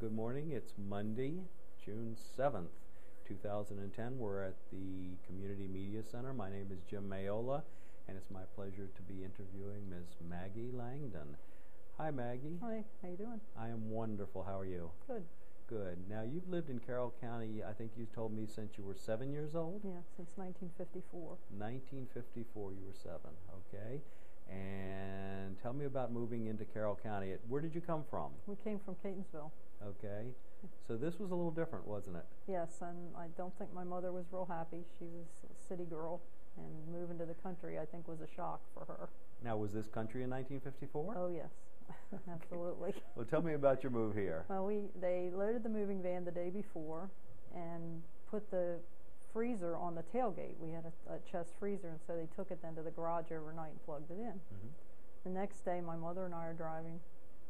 good morning. It's Monday, June 7th, 2010. We're at the Community Media Center. My name is Jim Mayola, and it's my pleasure to be interviewing Ms. Maggie Langdon. Hi, Maggie. Hi, how you doing? I am wonderful. How are you? Good. Good. Now, you've lived in Carroll County, I think you told me, since you were seven years old? Yeah, since 1954. 1954, you were seven. Okay. And tell me about moving into Carroll County. Where did you come from? We came from Catonsville. Okay. So this was a little different, wasn't it? Yes, and I don't think my mother was real happy. She was a city girl, and moving to the country, I think, was a shock for her. Now, was this country in 1954? Oh yes, absolutely. Well, tell me about your move here. Well, we they loaded the moving van the day before, and put the freezer on the tailgate. We had a, a chest freezer, and so they took it then to the garage overnight and plugged it in. hmm The next day, my mother and I are driving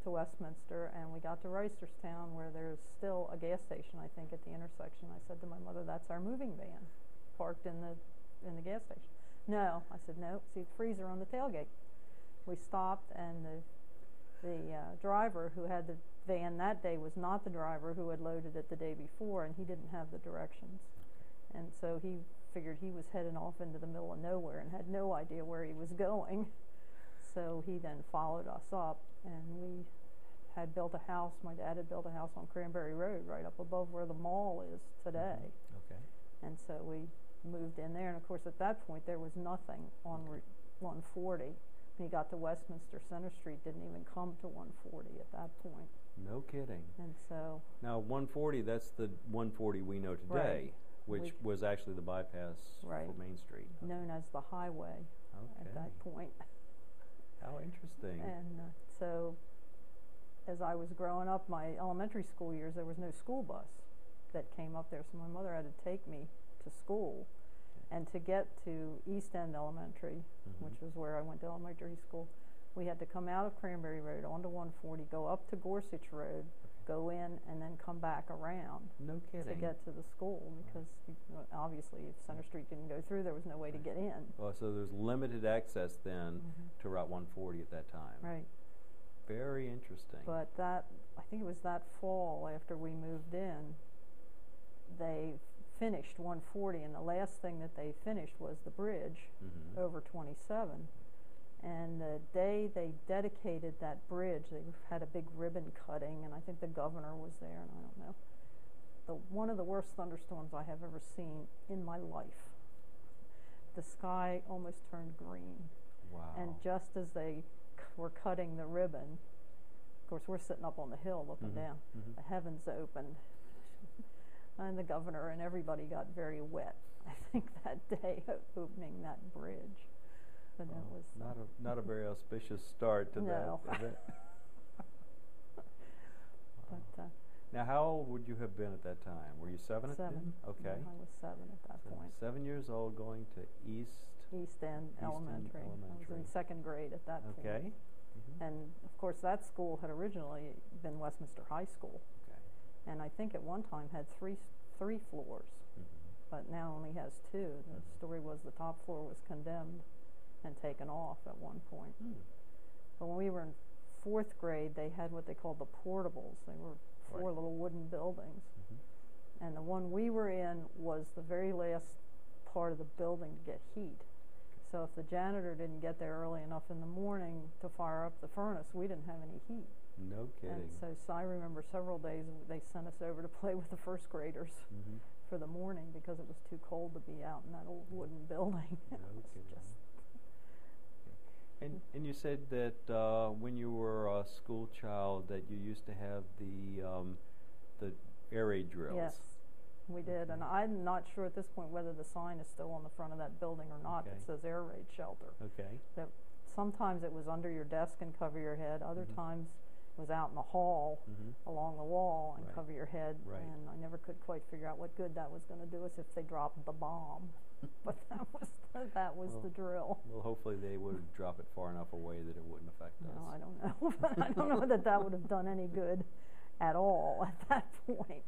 to Westminster, and we got to Reisterstown, where there's still a gas station, I think, at the intersection. I said to my mother, "That's our moving van, parked in the in the gas station." No, I said, "No, see the freezer on the tailgate." We stopped, and the the uh, driver who had the van that day was not the driver who had loaded it the day before, and he didn't have the directions. And so he figured he was heading off into the middle of nowhere and had no idea where he was going. So he then followed us up, and we had built a house. My dad had built a house on Cranberry Road, right up above where the mall is today. Mm-hmm. Okay. And so we moved in there. And of course, at that point, there was nothing on Route 140. When you got to Westminster Center Street, didn't even come to 140 at that point. No kidding. And so, Now, 140, that's the 140 we know today, Right. which We- was actually the bypass for Main Street. known as the highway Okay. at that point. How interesting. And uh, so, as I was growing up, my elementary school years, there was no school bus that came up there, so my mother had to take me to school. And to get to East End Elementary, Mhm. which was where I went to elementary school, we had to come out of Cranberry Road onto 140, go up to Gorsuch Road, go in, and then come back around no kidding. to get to the school because you know, obviously if Center Street didn't go through, there was no way to get in. Well, so there's limited access then Mhm. to Route 140 at that time. Right. Very interesting. But that, I think it was that fall after we moved in, they finished 140, and the last thing that they finished was the bridge Mhm. over 27. And the day they dedicated that bridge, they had a big ribbon cutting, and I think the governor was there, and I don't know. The, one of the worst thunderstorms I have ever seen in my life. The sky almost turned green. Wow. And just as they c- were cutting the ribbon, of course, we're sitting up on the hill looking Mhm, down. mhm. The heavens opened, and the governor and everybody got very wet. I think that day of opening that bridge, but Well, was not a not a very auspicious start to No. that. it? but, uh, Now, how old would you have been at that time? Were you seven? seven. Okay. I was seven at that So point. Seven years old, going to East. East End East End Elementary. I was in second grade at that point. Okay. Mhm. And of course, that school had originally been Westminster High School. okay. and I think at one time had three three floors, Mhm. but now only has two. The Mhm. story was the top floor was condemned and taken off at one point. Hmm. But when we were in fourth grade, they had what they called the portables. They were four Right. little wooden buildings, Mhm. and the one we were in was the very last part of the building to get heat. So if the janitor didn't get there early enough in the morning to fire up the furnace, we didn't have any heat. No kidding. And so, so I remember several days they sent us over to play with the first graders Mhm. for the morning because it was too cold to be out in that old wooden building. No kidding. And and you said that uh, when you were a school child that you used to have the um, the air raid drills. yes, we did. And I'm not sure at this point whether the sign is still on the front of that building or not Okay. that says air raid shelter. Okay. That sometimes it was under your desk and cover your head. Other Mhm. times it was out in the hall Mhm. along the wall and Right. cover your head. Right. And I never could quite figure out what good that was going to do us if they dropped the bomb. but that was the, that was Well, the drill. Well, hopefully they would drop it far enough away that it wouldn't affect us. No, I don't know. but I don't know that that would have done any good at all at that point.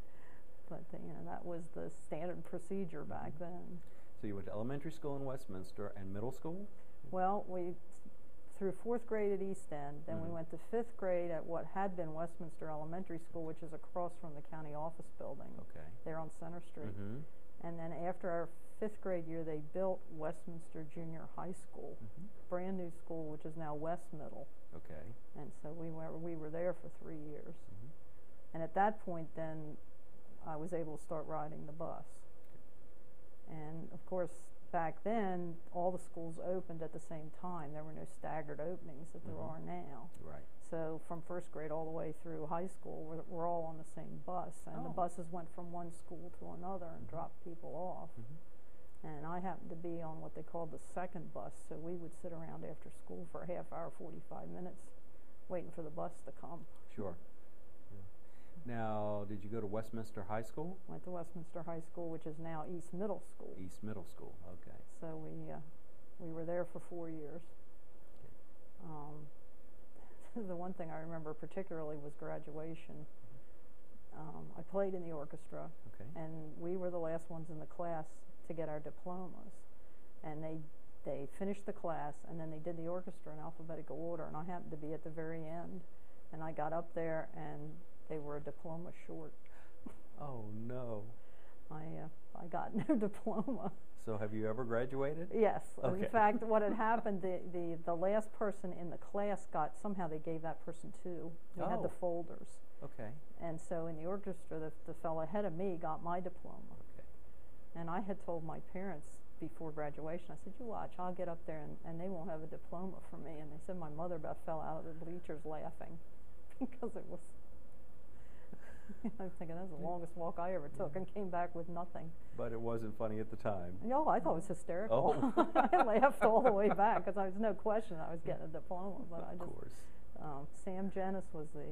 But you know that was the standard procedure back Mhm. then. So you went to elementary school in Westminster and middle school. Well, we through fourth grade at East End. Then we Mhm. went to fifth grade at what had been Westminster Elementary School, which is across from the county office building. Okay. There on Center Street. Mm-hmm. And then after our fifth grade year, they built Westminster Junior High School, Mm-hmm. brand new school, which is now West Middle. Okay. And so we were we were there for three years. Mm-hmm. And at that point, then I was able to start riding the bus. And of course, back then, all the schools opened at the same time. There were no staggered openings that there Mhm. are now. Right. So from first grade all the way through high school, we're, we're all on the same bus, and the Oh. buses went from one school to another and Mhm. dropped people off. Mm-hmm. And I happened to be on what they called the second bus, so we would sit around after school for a half hour, 45 minutes, waiting for the bus to come. Sure. Yeah. Now, did you go to Westminster High School? Went to Westminster High School, which is now East Middle School. East Middle School. Okay. So we uh, we were there for four years. Um, the one thing I remember particularly was graduation. Um, I played in the orchestra, Okay. and we were the last ones in the class to get our diplomas. And they they finished the class, and then they did the orchestra in alphabetical order, and I happened to be at the very end, and I got up there, and they were a diploma short. Oh no. I uh, I got no diploma. So have you ever graduated? Yes. Okay. In fact, what had happened, the, the, the last person in the class got, somehow they gave that person two. We had the Oh. folders. Okay. And so in the orchestra, the, the fellow ahead of me got my diploma. And I had told my parents before graduation, I said, you watch, I'll get up there and, and they won't have a diploma for me. And they said my mother about fell out of the bleachers laughing because it was, I was thinking, that's the longest walk I ever took Yeah. and came back with nothing. But it wasn't funny at the time. No, I thought it was hysterical. Oh. I laughed all the way back because there was no question I was getting a diploma. But I of just, course. um, Sam Jenness was the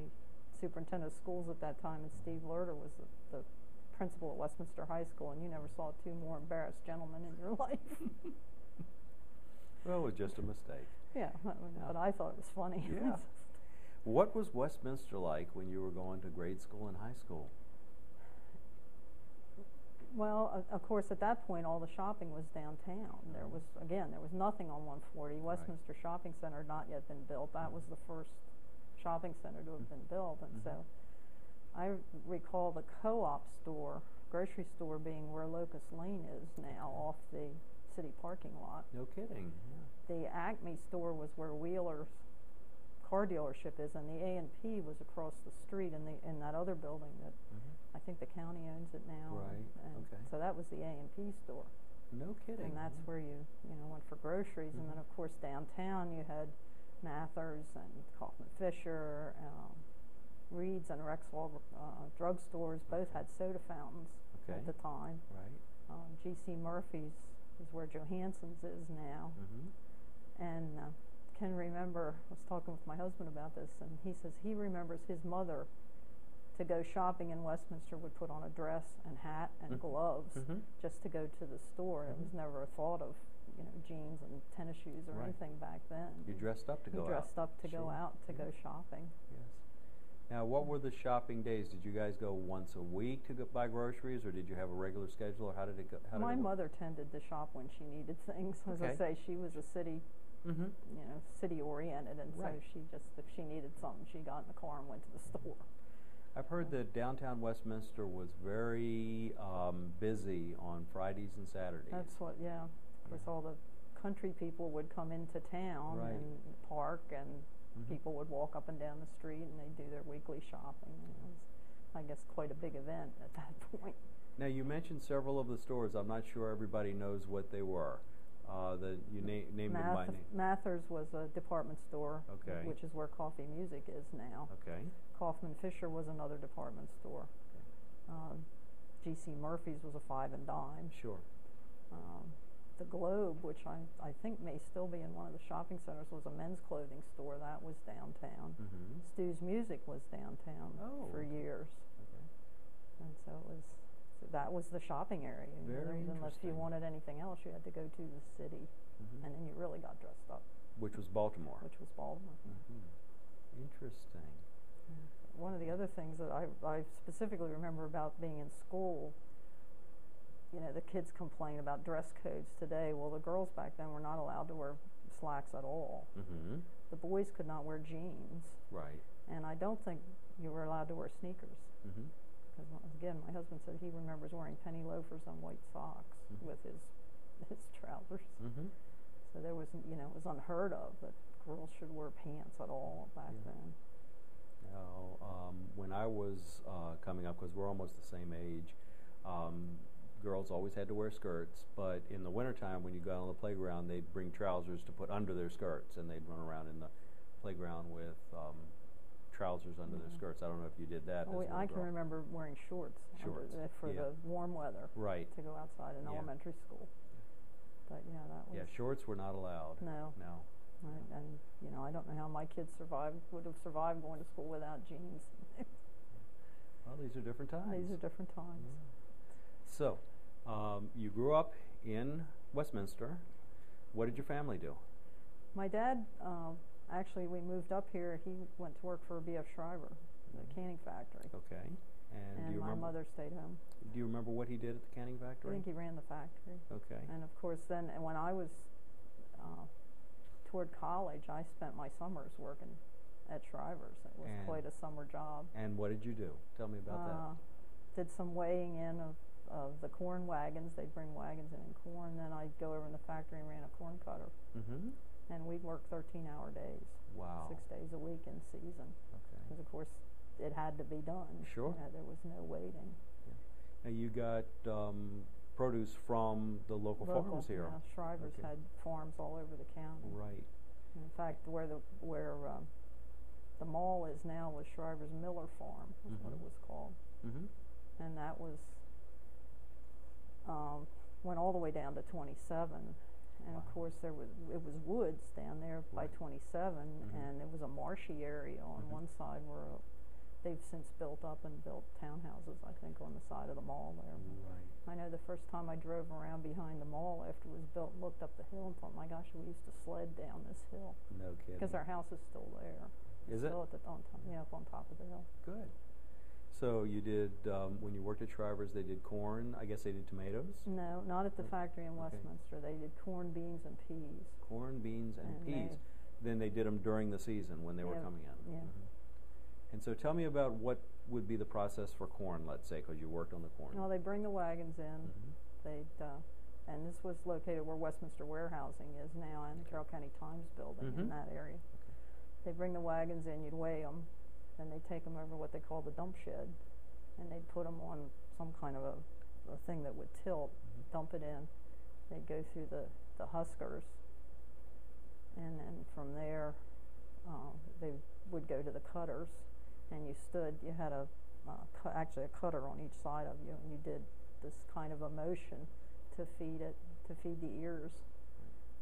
superintendent of schools at that time, and Steve Lerter was the, the principal at Westminster High School. And you never saw two more embarrassed gentlemen in your life. Well, it was just a mistake. yeah, I mean, Yeah. but I thought it was funny. Yeah. What was Westminster like when you were going to grade school and high school? Well, o- of course, at that point, all the shopping was downtown. There Mhm. was, again, there was nothing on 140. Westminster Shopping Center had not yet been built. That was the first shopping center to have been built. And Mhm. so I recall the co-op store, grocery store being where Locust Lane is now off the city parking lot. No kidding. Yeah. The Acme store was where Wheeler's car dealership is, and the A&P was across the street in the in that other building that Mhm. I think the county owns it now. Right, And, and okay. So that was the A&P store. No kidding. And that's yeah. where you, you know, went for groceries. And then, Mhm. of course, downtown you had Mathers and Kaufman Fisher, um, Reed's and Rexall uh, drugstores. Both had soda fountains Okay. at the time. Right. Um, G.C. Murphy's is where Johansson's is now. Mm-hmm. And uh, can remember, I was talking with my husband about this, and he says he remembers his mother to go shopping in Westminster would put on a dress and hat and Mhm. gloves Mm-hmm. just to go to the store. It was Mhm. never a thought of, you know, jeans and tennis shoes or Right. anything back then. You dressed up to You go dressed out. up to go out to Yeah. go shopping. Now, what were the shopping days? Did you guys go once a week to go buy groceries, or did you have a regular schedule, or how did it go? How did My it mother tended to shop when she needed things. As I say, she was a city, Mm-hmm. you know, city oriented, and so she just, if she needed something, she got in the car and went to the store. I've heard that downtown Westminster was very um, busy on Fridays and Saturdays. That's what, yeah. Of course, Yeah. all the country people would come into town Right. and park, and Mhm. people would walk up and down the street, and they'd do their weekly shopping. And it was, I guess, quite a big event at that point. Now, you mentioned several of the stores. I'm not sure everybody knows what they were. Uh, the you na- named them by name. Mathers was a department store, Okay. which is where Coffey Music is now. Okay. Kaufman Fisher was another department store. Um, G.C. Murphy's was a five and dime. Sure. Um, the Globe, which I, I think may still be in one of the shopping centers, was a men's clothing store. That was downtown. Mm-hmm. Stu's Music was downtown Oh. for years, Okay. and so it was. So that was the shopping area. Know, Very there Unless you wanted anything else, you had to go to the city, Mhm. and then you really got dressed up, Which was Baltimore. which was Baltimore. Mm-hmm. Interesting. One of the other things that I, I specifically remember about being in school, you know, the kids complain about dress codes today. Well, the girls back then were not allowed to wear slacks at all. Mm-hmm. the boys could not wear jeans, Right. and I don't think you were allowed to wear sneakers. Mm-hmm. Because again, my husband said he remembers wearing penny loafers on white socks Mhm. with his his trousers. Mm-hmm. So there was, you know, it was unheard of that girls should wear pants at all back Yeah. then. Now, um, when I was uh, coming up, because we're almost the same age, um, girls always had to wear skirts. But in the wintertime, when you got on the playground, they'd bring trousers to put under their skirts, and they'd run around in the playground with um, trousers under their Mhm. skirts. I don't know if you did that. I can girl. remember wearing shorts, Shorts, the- for yeah. the warm weather Right. to go outside in Yeah. elementary school. But yeah, that was Yeah, shorts were not allowed. no. No. Right, and you know, I don't know how my kids survived would have survived going to school without jeans. Well, these are different times. These are different times. So, um, you grew up in Westminster. What did your family do? My dad, um, actually, we moved up here. He went to work for B.F. Shriver, the Mhm. canning factory, Okay. And, do and you my remember? mother stayed home. Do you remember what he did at the canning factory? I think he ran the factory. Okay. And of course, then when I was uh, toward college, I spent my summers working at Shriver's. It was And- quite a summer job. And what did you do? Tell me about uh, Did some weighing in of, of the corn wagons. They'd bring wagons in and corn. Then I'd go over in the factory and ran a corn cutter. Mm-hmm. And we'd work 13-hour days, Wow. six days a week in season. Okay. Because of course, it had to be done. Sure. Uh, there was no waiting. Now you got um, produce from the local, farms here. Yeah, Shriver's Okay. had farms all over the county. Right. In fact, where the where um, the mall is now was Shriver's Miller Farm, is what it Mhm. was called, Mm-hmm. and that was um, went all the way down to 27. And of course, there was it was woods down there by Right. 27, Mhm. and it was a marshy area on Mhm. one side where uh, they've since built up and built townhouses, I think, on the side of the mall there. Right. I know the first time I drove around behind the mall after it was built, looked up the hill and thought, my gosh, we used to sled down this hill No kidding. because our house is still there. It's it? still at the on top, yeah, up on top of the hill. Good. So you did um, when you worked at Shriver's. They did corn. I guess they did tomatoes. No, not at the Oh, factory in okay. Westminster. They did corn, beans, and peas. Corn, beans, and, And peas. they- Then they did them during the season when they were coming in. yeah. Mhm. And so tell me about what would be the process for corn, let's say, because you worked on the corn. No, they bring the wagons in. Mhm. They'd, uh, and this was located where Westminster Warehousing is now, in the Carroll County Times building Mhm. in that area. Okay. They bring the wagons in, you'd weigh them, then they'd take them over what they call the dump shed, and they'd put them on some kind of a, a thing that would tilt, Mhm. dump it in. They'd go through the, the huskers, and then from there, um, they would go to the cutters, and you stood, you had a, uh, cu- actually a cutter on each side of you, and you did this kind of a motion to feed it, to feed the ears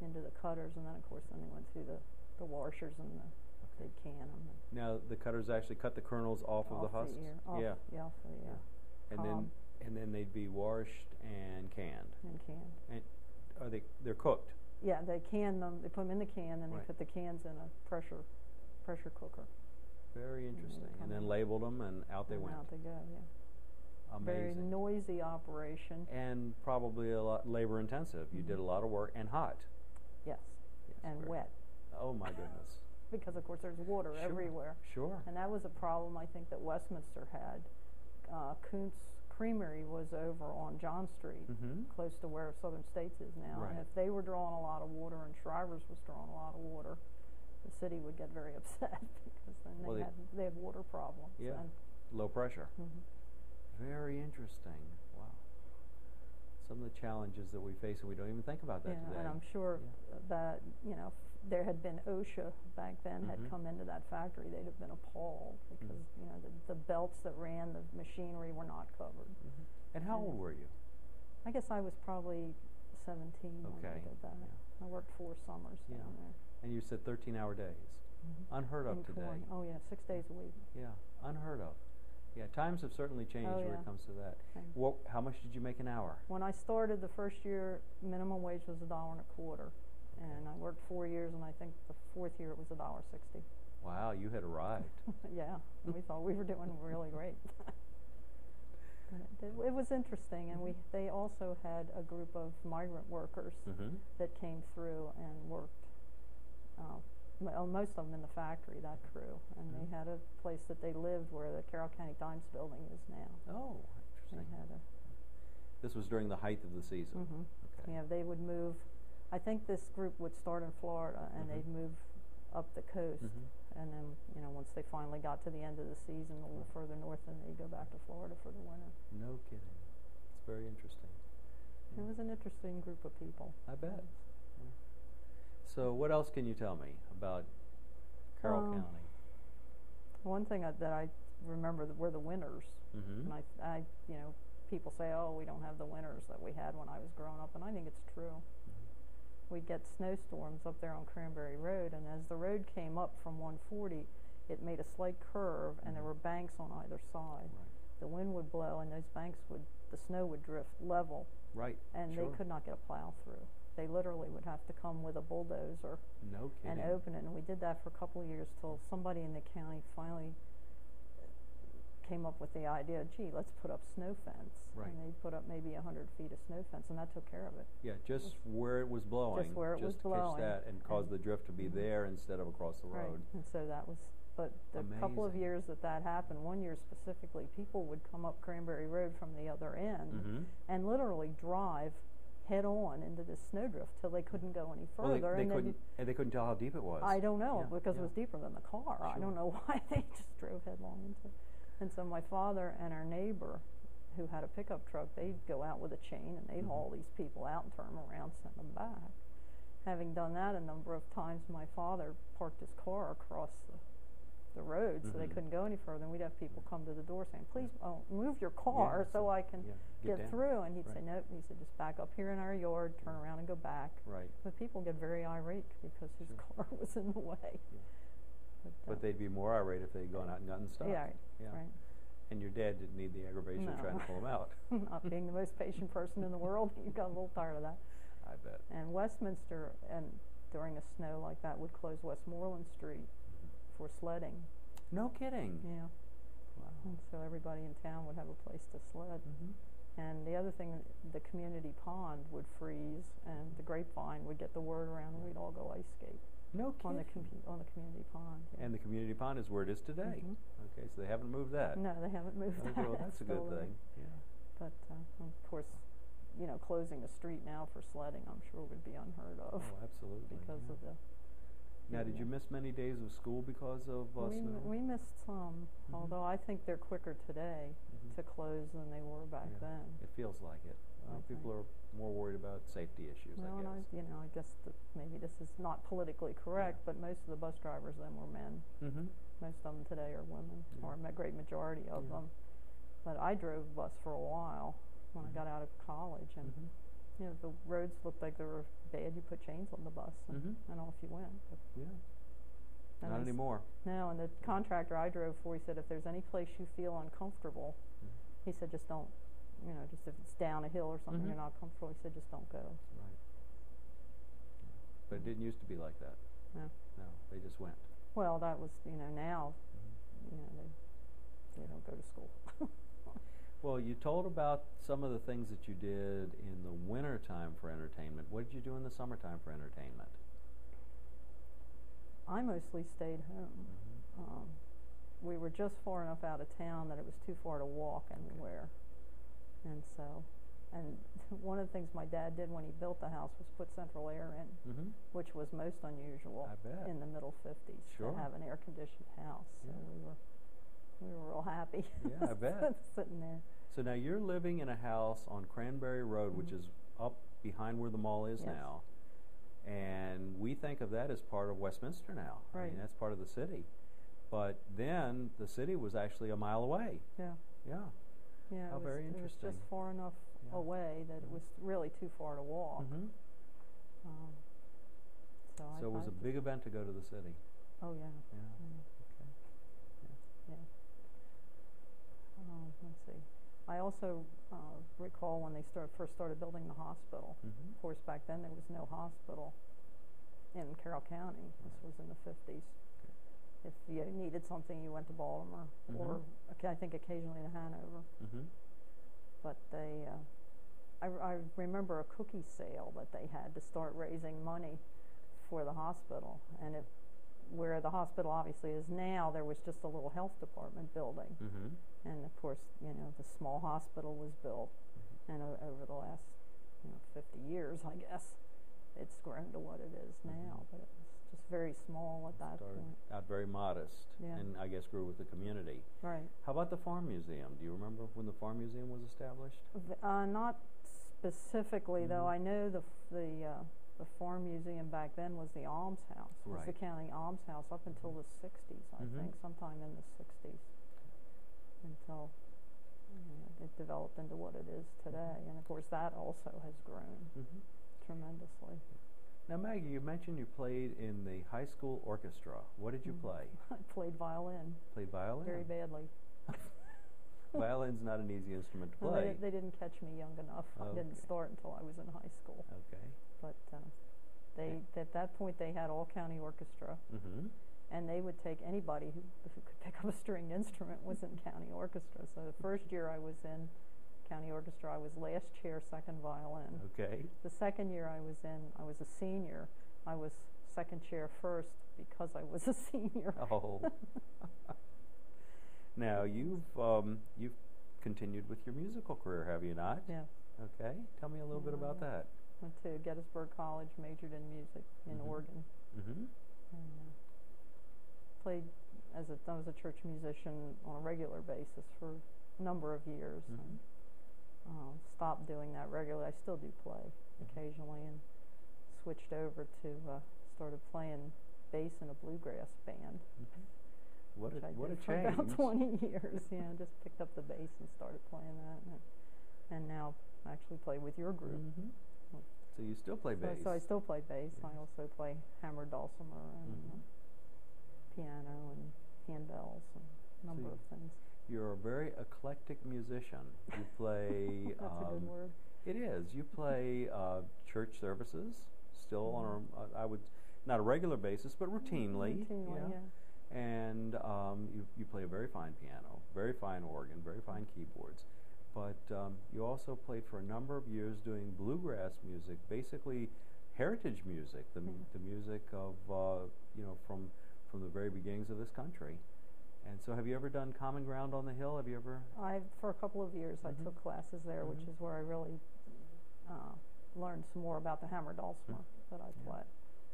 into the cutters, and then of course, then they went through the, the washers and the, they'd can them. Now the cutters actually cut the kernels off, of the husks. ear, off, yeah. yeah, off the ear, And then and then they'd be washed and canned. and canned. And are they they're cooked? Yeah, they can them, they put them in the can, and Right. they put the cans in a pressure, pressure cooker. Very interesting. come And then labeled them and out they and went. Out they go, yeah. Amazing. Very noisy operation. and probably a lot labor intensive. You did a Mhm. lot of work and hot. Yes, Yes, and wet, Oh my goodness. Because of course there's water Sure. everywhere. Sure. And that was a problem I think that Westminster had. Uh, Kuntz Creamery was over on John Street, Mm-hmm. close to where Southern States is now. Right. And if they were drawing a lot of water and Shriver's was drawing a lot of water, the city would get very upset because then Well, they, they- had they have water problems. Yeah. And, Low pressure. mhm. Very interesting. Wow. Some of the challenges that we face and we don't even think about that yeah, today. and I'm sure Yeah. that you know there had been OSHA back then Mhm. had come into that factory, they'd have been appalled because Mm. you know the, the belts that ran the machinery were not covered. Mhm. And how old were you? I guess I was probably 17 when I Okay. did that. Yeah. I worked four summers Yeah. down there. And you said 13 hour days. Unheard of In today. corn. Oh yeah, six days a week. Yeah, unheard of. Yeah, times have certainly changed Oh, when yeah. it comes to that. And What, how much did you make an hour? when I started the first year, minimum wage was a dollar and a quarter, and I worked four years, and I think the fourth year it was a dollar sixty. Wow, you had arrived. yeah, we thought we were doing really great. It, it, was interesting, and we they also had a group of migrant workers mm-hmm. that came through and worked uh, mo- uh, most of them in the factory, that crew. And they Mhm. had a place that they lived where the Carroll County Times building is now. Oh, They interesting. had a, This was during the height of the season. mhm. Okay. Yeah, they would move, I think this group would start in Florida and Mhm. they'd move up the coast. Mhm. And then, you know, once they finally got to the end of the season, a little further north, then they'd go back to Florida for the winter. No kidding. It's very interesting. It Yeah. was an interesting group of people. I bet. Yeah. So, what else can you tell me about Carroll Um, County? One thing I, that I remember th- were the winters. Mm-hmm. And I, I, you know, people say, oh, we don't have the winters that we had when I was growing up, and I think it's true. Mm-hmm. We'd get snowstorms up there on Cranberry Road, and as the road came up from 140, it made a slight curve, and there Mhm. were banks on either side. Right. The wind would blow, and those banks would, the snow would drift level, Right. and sure. they could not get a plow through. They literally would have to come with a bulldozer No and open it. And we did that for a couple of years till somebody in the county finally came up with the idea, gee, let's put up snow fence. Right. And they put up maybe a hundred feet of snow fence, and that took care of it. Yeah, just where it was blowing. Just where it was just to blowing. catch that and cause And- the drift to be Mhm. there instead of across the road. Right. And so that was, but the couple of years that that happened, one year specifically, people would come up Cranberry Road from the other end Mm-hmm. and literally drive head on into this snowdrift till they couldn't go any Well, further. they, they and couldn't, and they couldn't tell how deep it was. I don't know Yeah, because yeah. it was deeper than the car. I don't know why they just drove headlong into it. And so my father and our neighbor, who had a pickup truck, they'd go out with a chain and they'd Mhm. haul these people out and turn them around, send them back. Having done that a number of times, my father parked his car across the, the road so they Mhm. couldn't go any further. And we'd have people come to the door saying, "Please, oh, move your car Yeah, so I can yeah, get, down. through." And he'd say, Right. "Nope." He said, "Just back up here in our yard, turn around and go back." Right. But people get very irate because his Sure. car was in the way. Yeah. But, uh, But they'd be more irate if they'd gone out and gotten stuck. yeah, right, Yeah. right. And your dad didn't need the aggravation of trying to pull him out. Not being the most patient person in the world, you got a little tired of that. I bet. And Westminster, and during a snow like that, would close Westmoreland Street for sledding. No kidding. Yeah, Wow. and so everybody in town would have a place to sled. Mm-hmm. And the other thing, the community pond would freeze, and the grapevine would get the word around, and we'd all go ice skate No kidding. on the com- on the community pond. yeah. and the community pond is where it is today. Mhm. Okay, so they haven't moved that. No, they haven't moved Okay, that. well, that's a good thing. Yeah. But uh, of course, you know, closing a street now for sledding, I'm sure would be unheard of Oh, absolutely. because yeah. of the. Now, did you miss many days of school because of uh, we, m- snow? we missed some, Mhm. although I think they're quicker today Mhm. to close than they were back Yeah. then. It feels like it. Uh, people are more worried about safety issues, well, I and I, you know, I guess maybe this is not politically correct, Yeah. but most of the bus drivers then were men. mm-hmm. Most of them today are women, Yeah. or a great majority of Yeah. them. But I drove a bus for a while when Mhm. I got out of college, and Mm-hmm. you know, the roads looked like they were bad. You put chains on the bus, and, Mhm. and off you went. But Yeah. and Not anymore. No, and the contractor I drove for, he said, if there's any place you feel uncomfortable, Mhm. he said, just don't, you know, just if it's down a hill or something Mhm. you're not comfortable, he said, just don't go. Right. But it didn't used to be like that. No. No, they just went. Well, that was, you know, now, Mhm. you know, they, they don't go to school. Well, you told about some of the things that you did in the winter time for entertainment. What did you do in the summertime for entertainment? I mostly stayed home. Mm-hmm. Um, we were just far enough out of town that it was too far to walk anywhere. And so, and one of the things my dad did when he built the house was put central air in, Mm-hmm. which was most unusual I bet. in the middle 50s Sure. to have an air conditioned house. So we were we were real happy. Yeah, I bet. Sitting there. So now you're living in a house on Cranberry Road, which Mhm. is up behind where the mall is Yes. now. And we think of that as part of Westminster now. I Right. mean, that's part of the city. But then the city was actually a mile away. Yeah. Yeah. Yeah. How it was, very It was interesting. just far enough Yeah. away that it was really too far to walk. Mm-hmm. Um, so I, So it was a big event to go to the city. Oh yeah. Yeah. yeah. Okay. Yeah. Um, let's see. I also uh, recall when they start, first started building the hospital. Mm-hmm. Of course, back then there was no hospital in Carroll County. This was in the 50s. If you needed something, you went to Baltimore, or Mhm. oc- I think occasionally to Hanover. Mm-hmm. But they, uh, I, I remember a cookie sale that they had to start raising money for the hospital, and it where the hospital obviously is now, there was just a little health department building. Mm-hmm. And of course, you know, the small hospital was built, and o- over the last, you know, 50 years, I guess, it's grown to what it is now. Mhm. But it was just very small at that Started point. out very modest, Yeah. and I guess grew with the community. Right. How about the Farm Museum? Do you remember when the Farm Museum was established? V- Uh, not specifically, though. Mhm. I know the f- the uh, the farm museum back then was the almshouse. Was the county almshouse up until the 60s, I Mhm. think, sometime in the 60s, until you know, it developed into what it is today. And of course, that also has grown Mm-hmm. tremendously. Now, Maggie, you mentioned you played in the high school orchestra. What did you Mhm. play? I played violin Played violin. very badly. Violin's not an easy instrument to play. they, they didn't catch me young enough. I didn't start until I was in high school. Okay. But uh, they at that point they had all county orchestra. Mm-hmm. and they would take anybody who, who could pick up a stringed instrument was in county orchestra. So the first year I was in county orchestra, I was last chair, second violin. Okay. The second year I was in, I was a senior. I was second chair first because I was a senior. Oh. now you've um, you've continued with your musical career, have you not? yeah. Okay. Tell me a little bit about yeah. that. Went to Gettysburg College, majored in music in Mhm. organ, Mm-hmm. and uh, played as a I was a church musician on a regular basis for a number of years. Mhm. And, uh, stopped doing that regularly. I still do play Mhm. occasionally, and switched over to uh, started playing bass in a bluegrass band. Mm-hmm. What which a I what a for change! about 20 years. Yeah, just picked up the bass and started playing that, and, and now actually play with your group. Mhm. So you still play So, bass. so I still play bass. I also play hammered dulcimer and uh, piano and handbells and a number you- of things. You're a very eclectic musician. You play. That's a um, good word. It is. You play uh, church services still on a, uh, I would, not a regular basis, but routinely. Routinely, yeah. And um, you, you play a very fine piano, very fine organ, very fine keyboards. But um, you also played for a number of years doing bluegrass music, basically heritage music, the, Yeah. the music of, uh, you know, from, from the very beginnings of this country. And so have you ever done Common Ground on the Hill? Have you ever? I for a couple of years Mhm. I took classes there, which Mhm. is where I really uh, learned some more about the hammer dulcimer that I Yeah. play.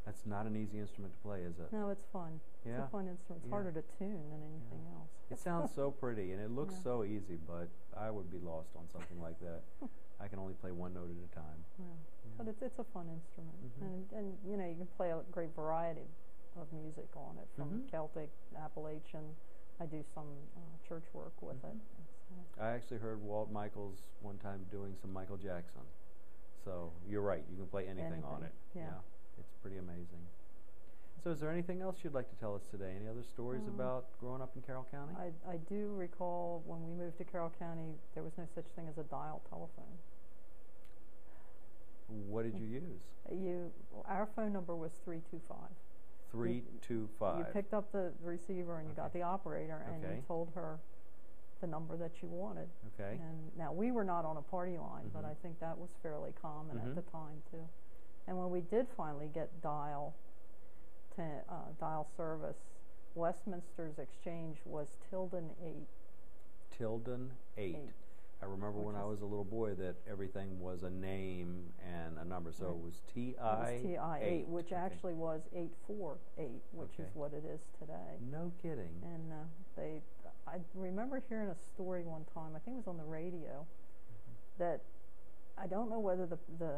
That's not an easy instrument to play, is it? No, it's fun. It's Yeah. a fun instrument. It's Yeah. harder to tune than anything else. It sounds so pretty and it looks Yeah. so easy, but I would be lost on something like that. I can only play one note at a time. Yeah. But it's it's a fun instrument, Mhm. and and you know you can play a great variety of music on it, from Mhm. Celtic, Appalachian. I do some uh, church work with Mhm. it. So, I actually heard Walt Michaels one time doing some Michael Jackson. So you're right, you can play anything, on it. Anything, yeah. It's pretty amazing. So is there anything else you'd like to tell us today? Any other stories Um, about growing up in Carroll County? I I do recall when we moved to Carroll County, there was no such thing as a dial telephone. what did you use? You our phone number was three two five. Three two five. You picked up the receiver and you got Okay. the operator, and Okay. you told her the number that you wanted. Okay. And now we were not on a party line, but Mhm. I think that was fairly common Mhm. at the time too. And when we did finally get dial to uh, dial service, Westminster's exchange was Tilden eight. Tilden eight. Eight. I remember when I was a little boy that everything was a name and a number. So it was T It was TI eight, which Okay. actually was eight four eight, which is what it is today. No kidding. And uh, they, I remember hearing a story one time. I think it was on the radio Mm-hmm. that I don't know whether the the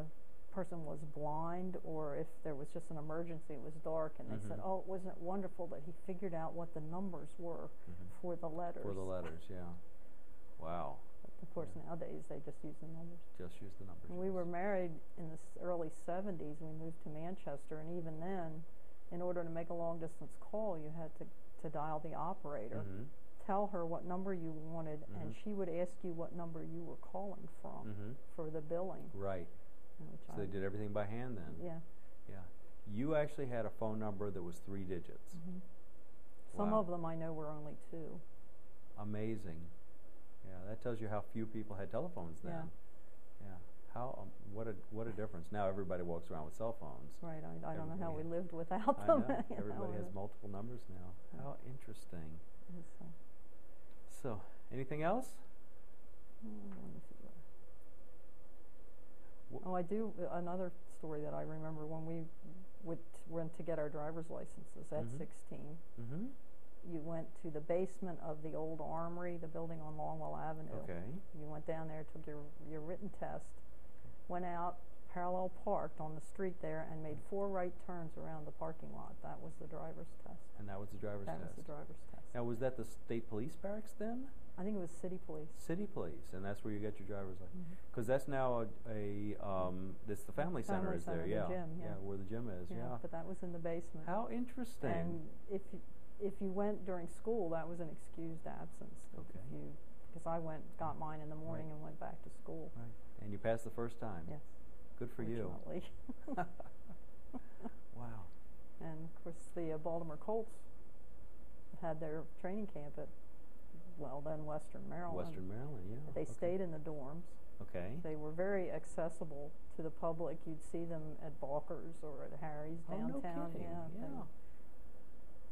person was blind or if there was just an emergency. It was dark, and they said, Mhm. "Oh, it wasn't wonderful that he figured out what the numbers were Mhm. for the letters?" For the letters, yeah. Wow. Of course, Yeah. nowadays they just use the numbers. Just use the numbers. When we yes. were married in the early 70s. We moved to Manchester, and even then, in order to make a long distance call, you had to, to dial the operator, Mhm. tell her what number you wanted, and Mhm. she would ask you what number you were calling from Mhm. for the billing. Right. So I, they did everything by hand then. Yeah. Yeah. You actually had a phone number that was three digits. hmm Some Wow. of them I know were only two. Amazing. That tells you how few people had telephones then. Yeah. Yeah. How, um, what a, what a difference. Now everybody walks around with cell phones. Right, I, I don't know how we lived without I them. everybody has multiple numbers now. Yeah. How interesting. uh, So, anything else? mm, let me see Wh- Oh, I do, uh, another story that I remember when we went to get our driver's licenses at Mhm. sixteen. Mm-hmm. You went to the basement of the old armory, the building on Longwell Avenue. Okay. You went down there, took your, your written test, went out, parallel parked on the street there, and made four right turns around the parking lot. That was the driver's test. And that was the driver's That was test. the driver's test. Now, was that the state police barracks then? I think it was city police. City police, and that's where you get your driver's license. Because that's now a, a um, this the family center Family is center, there, the yeah, gym, yeah. where the gym is, yeah. But that was in the basement. How interesting. And if you, if you went during school, that was an excused absence. If Okay. you, because I went, got mine in the morning Right. and went back to school. right. And you passed the first time. Yes. Good for you. Wow. And of course, the uh, Baltimore Colts had their training camp at, well, then Western Maryland. Western Maryland, yeah. They okay. stayed in the dorms. Okay. They were very accessible to the public. You'd see them at Balkers or at Harry's downtown. oh, no kidding. Yeah. Yeah.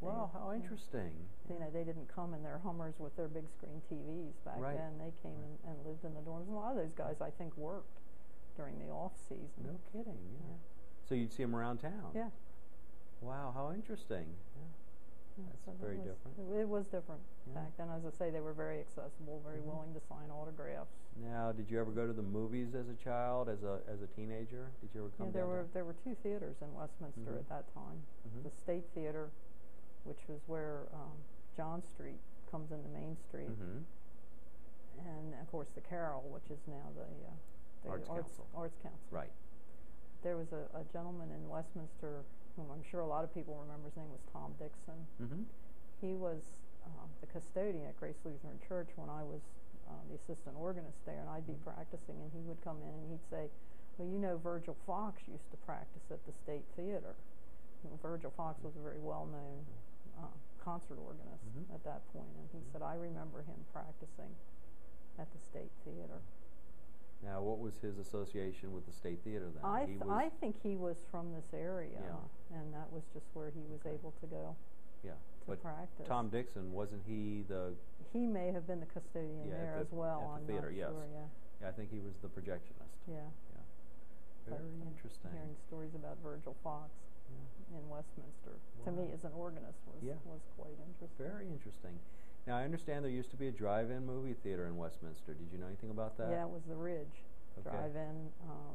Wow, how interesting. You know, they didn't come in their Hummers with their big screen TVs back Right. then. They came Right. in and lived in the dorms. And a lot of those guys, I think, worked during the off season. No kidding. Yeah. Yeah. So you'd see them around town. Yeah. Wow, how interesting. Yeah. yeah, That's so very was- different. It, was different Yeah. back then. As I say, they were very accessible, very Mhm. willing to sign autographs. Now, did you ever go to the movies as a child, as a as a teenager? Did you ever come Yeah, there were there were two theaters in Westminster Mhm. at that time. Mhm. The State Theater, which was where um, John Street comes into Main Street, Mhm. and of course the Carroll, which is now the, uh, the Arts Council. Arts Council. Right. There was a, a gentleman in Westminster whom I'm sure a lot of people remember. His name was Tom Dixon. Mm-hmm. He was um, the custodian at Grace Lutheran Church when I was uh, the assistant organist there, and I'd be practicing, and he would come in and he'd say, "Well, you know, Virgil Fox used to practice at the State Theater." Virgil Fox was a very well-known uh, concert organist Mhm. at that point, and he Mhm. said, "I remember him practicing at the State Theater." Now, what was his association with the State Theater then? I, he th- I think he was from this area, Yeah. and that was just where he was Okay. able to go yeah. to But practice. Tom Dixon wasn't he the? he may have been the custodian Yeah, there the- as well. at the I'm theater, yes. sure. Yeah, Yeah, I think he was the projectionist. yeah. Yeah. Very uh, interesting. Hearing stories about Virgil Fox. In Westminster to me as an organist was Yeah. was quite interesting. Very interesting. Now, I understand there used to be a drive-in movie theater in Westminster. Did you know anything about that? Yeah, it was the Ridge Okay. Drive-In uh,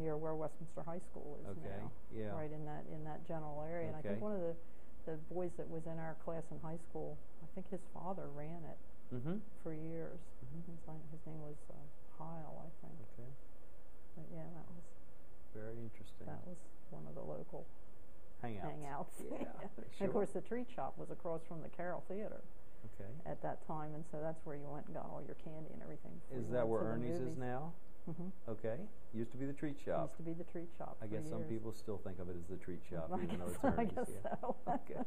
near where Westminster High School is Okay. now. Yeah. Right in that in that general area, and I think one of the the boys that was in our class in high school, I think his father ran it Mm-hmm. for years. Mhm. His, name- his name was uh, Heil, I think. Okay. But yeah, that was Very interesting. that was one of the local Hangouts. hangouts. Yeah. And sure. of course, the treat shop was across from the Carroll Theater Okay. at that time, and so that's where you went and got all your candy and everything. Is that where Ernie's is now? Mm-hmm. Okay. Used to be the treat shop. Used to be the treat shop. I for guess some years. people still think of it as the treat shop, I even though guess it's so, I guess yeah. so. okay.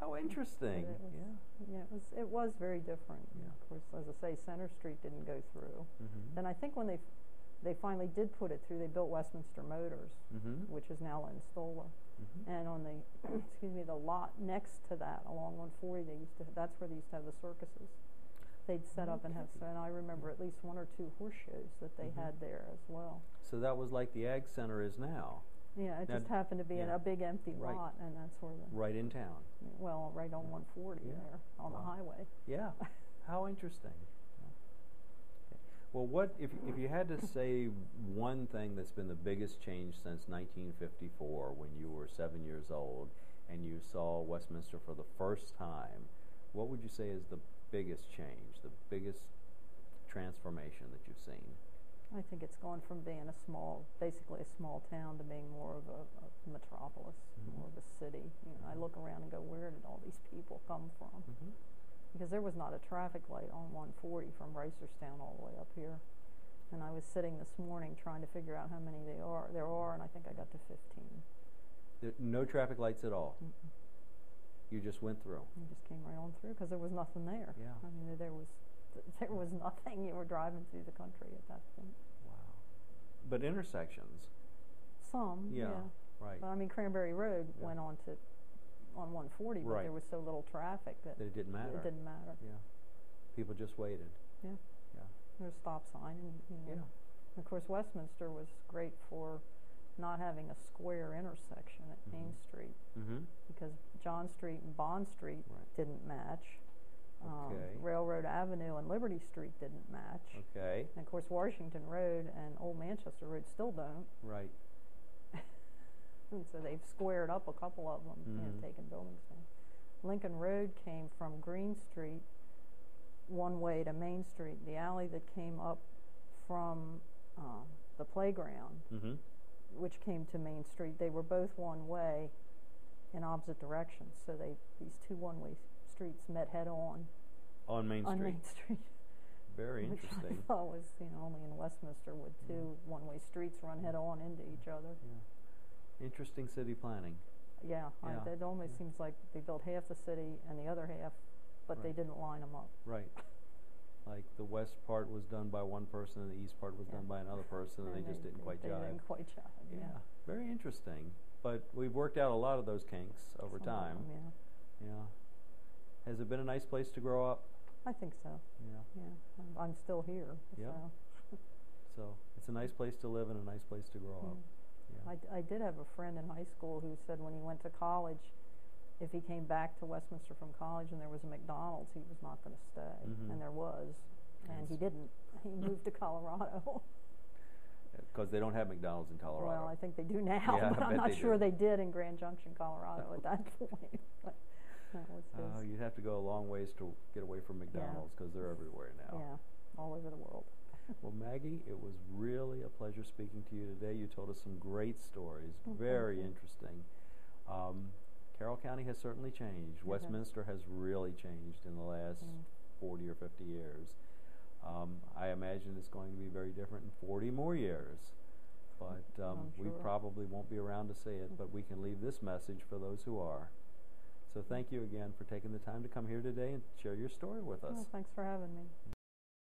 How interesting. It was, yeah. yeah, it was it was very different. Yeah. Of course, as I say, Center Street didn't go through. Mm-hmm. Then I think when they they finally did put it through, they built Westminster Motors, mm-hmm. which is now in Stola. Mm-hmm. And on the excuse me, the lot next to that, along 140, they used to that's where they used to have the circuses. They'd set up and have, so, and I remember at least one or two horse shows that they Mhm. had there as well. So that was like the Ag Center is now, Yeah, it Now just happened to be in yeah. a big empty Right. lot, and that's where the right in town. well, right on 140 Yeah. there on the Wow. highway. Yeah. How interesting. Well, what if if you had to say one thing that's been the biggest change since 1954, when you were seven years old and you saw Westminster for the first time? What would you say is the biggest change, the biggest transformation that you've seen? I think it's gone from being a small, basically a small town, to being more of a, a metropolis, Mhm. more of a city. You know, I look around and go, where did all these people come from? Mm-hmm. Because there was not a traffic light on 140 from Reisterstown all the way up here. And I was sitting this morning trying to figure out how many they are. There are, and I think I got to 15. There, no traffic lights at all. Mm-mm. You just went through. You just came right on through because there was nothing there. Yeah. I mean, there was th- there was nothing. You were driving through the country at that point. Wow. but intersections, Some, Yeah, yeah. right, But I mean, Cranberry Road Yeah. went on to, on one forty, but Right. there was so little traffic that that it didn't matter. it didn't matter. Yeah, people just waited. Yeah. Yeah. There's a stop sign and, you know. Yeah. Of course, Westminster was great for not having a square intersection at Main Mhm. Street Mm-hmm. because John Street and Bond Street Right. didn't match. Um, Okay. Railroad Avenue and Liberty Street didn't match. Okay. And of course, Washington Road and Old Manchester Road still don't. Right. And so they've squared up a couple of them, you know, Mhm. taken buildings down. Lincoln Road came from Green Street one way to Main Street. The alley that came up from um, the playground, Mm-hmm. which came to Main Street, they were both one way in opposite directions. So they these two one-way streets met head on On Main on Street. Main Street. Very which interesting. I thought was you know only in Westminster would two one-way streets run head on into each other. Yeah. Interesting city planning. Yeah, Yeah. I, it almost Yeah. seems like they built half the city and the other half, but they Right. didn't line them up. Right. Like the west part was done by one person and the east part was Yeah. done by another person and, they just didn't quite they jive. didn't quite jive. Yeah. yeah. Very interesting. But we've worked out a lot of those kinks over Some of time. them, yeah, Yeah. Has it been a nice place to grow up? I think so. Yeah. Yeah, I'm, I'm still here. Yeah. So. So it's a nice place to live and a nice place to grow up. yeah. Yeah. I, I did have a friend in high school who said when he went to college, if he came back to Westminster from college and there was a McDonald's, he was not going to stay, Mhm. and there was, and he didn't. He moved to Colorado. Because they don't have McDonald's in Colorado. Well, I think they do now, Yeah, but I I'm not they sure do. they did in Grand Junction, Colorado at that point. But that was Uh, you'd have to go a long ways to get away from McDonald's because they're everywhere now. yeah, all over the world. Well, Maggie, it was really a pleasure speaking to you today. You told us some great stories, Oh, very interesting. Um, Carroll County has certainly changed. has. Westminster has really changed in the last Mm. 40 or 50 years. Um, I imagine it's going to be very different in 40 more years. But um, I'm we probably won't be around to see it, but we can leave this message for those who are. So thank you again for taking the time to come here today and share your story with us. Well, thanks for having me.